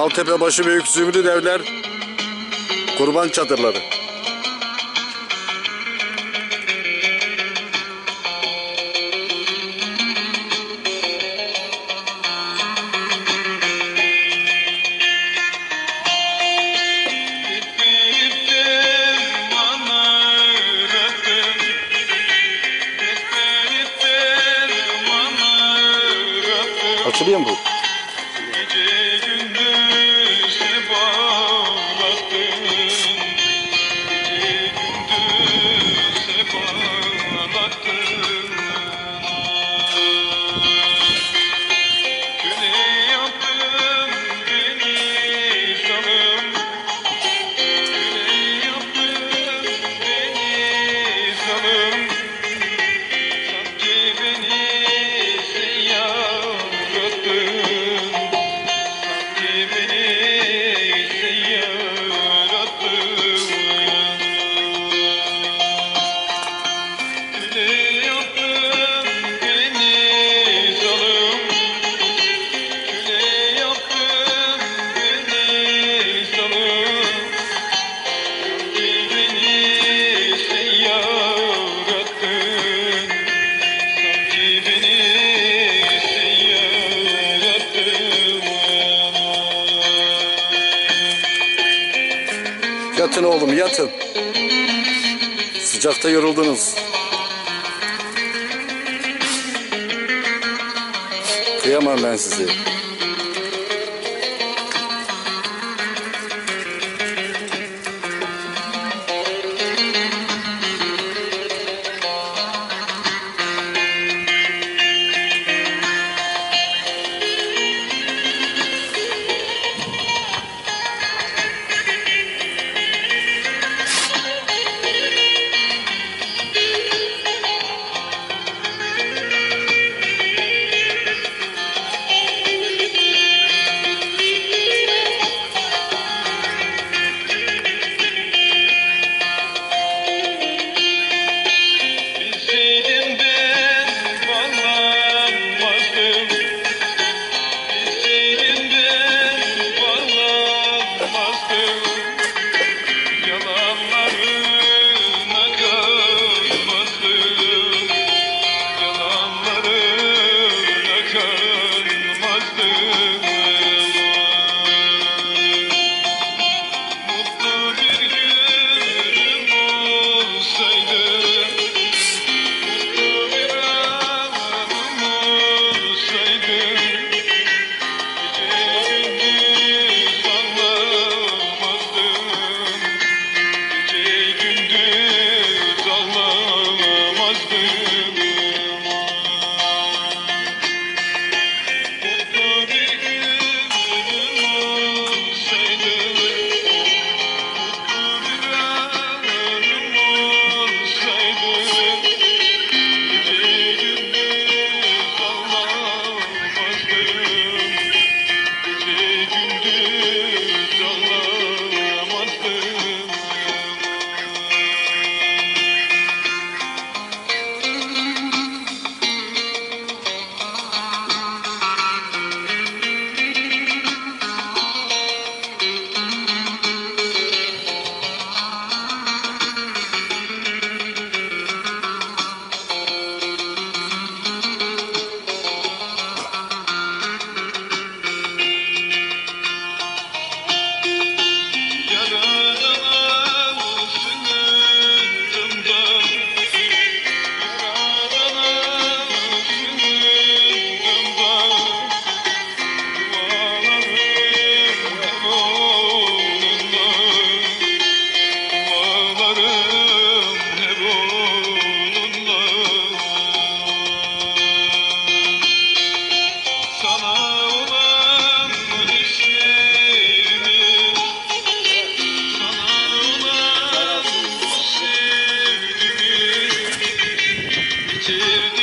Maltepe başı büyük zümrüt evler. Kurban çadırları. Açılıyor mu bu? Yatın oğlum yatın. Sıcakta yoruldunuz. Kıyamam ben sizi. sevdim